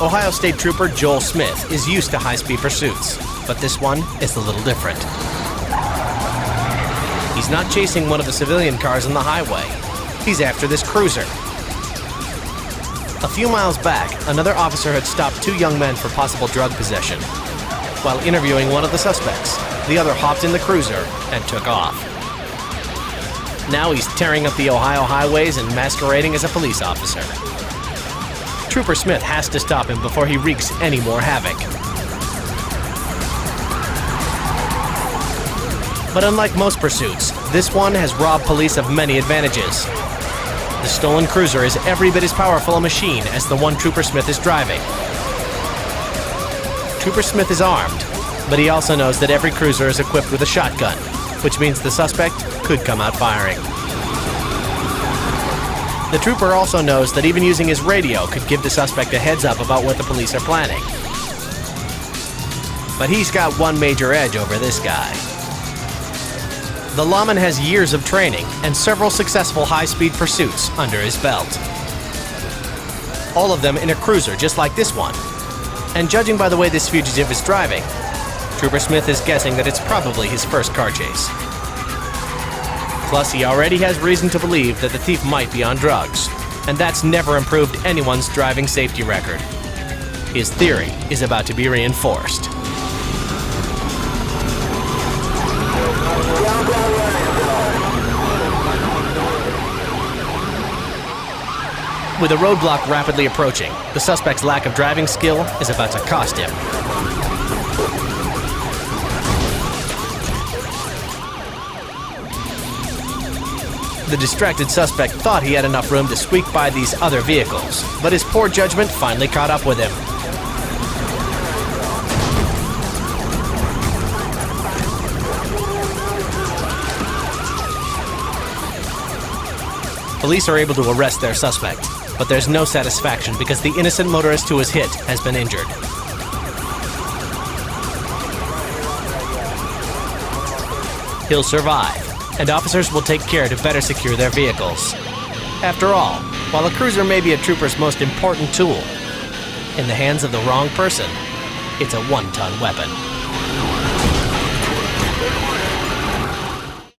Ohio State Trooper Joel Smith is used to high speed pursuits, but this one is a little different. He's not chasing one of the civilian cars on the highway, he's after this cruiser. A few miles back, another officer had stopped two young men for possible drug possession. While interviewing one of the suspects, the other hopped in the cruiser and took off. Now he's tearing up the Ohio highways and masquerading as a police officer. Trooper Smith has to stop him before he wreaks any more havoc. But unlike most pursuits, this one has robbed police of many advantages. The stolen cruiser is every bit as powerful a machine as the one Trooper Smith is driving. Trooper Smith is armed, but he also knows that every cruiser is equipped with a shotgun, which means the suspect could come out firing. The trooper also knows that even using his radio could give the suspect a heads up about what the police are planning. But he's got one major edge over this guy. The lawman has years of training and several successful high speed pursuits under his belt. All of them in a cruiser just like this one. And judging by the way this fugitive is driving, Trooper Smith is guessing that it's probably his first car chase. Plus, he already has reason to believe that the thief might be on drugs, and that's never improved anyone's driving safety record. His theory is about to be reinforced. With a roadblock rapidly approaching, the suspect's lack of driving skill is about to cost him. The distracted suspect thought he had enough room to squeak by these other vehicles, but his poor judgment finally caught up with him. Police are able to arrest their suspect, but there's no satisfaction because the innocent motorist who was hit has been injured. He'll survive, and officers will take care to better secure their vehicles. After all, while a cruiser may be a trooper's most important tool, in the hands of the wrong person, it's a one ton weapon.